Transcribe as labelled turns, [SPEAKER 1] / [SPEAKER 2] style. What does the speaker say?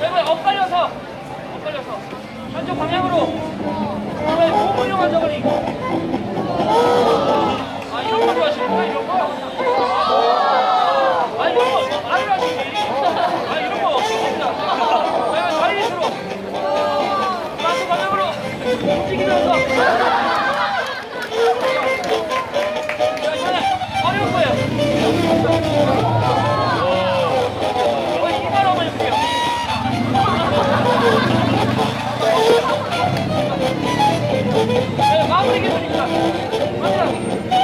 [SPEAKER 1] 네, 네, 엇갈려서 엇갈려서. 한쪽 방향으로. Come on.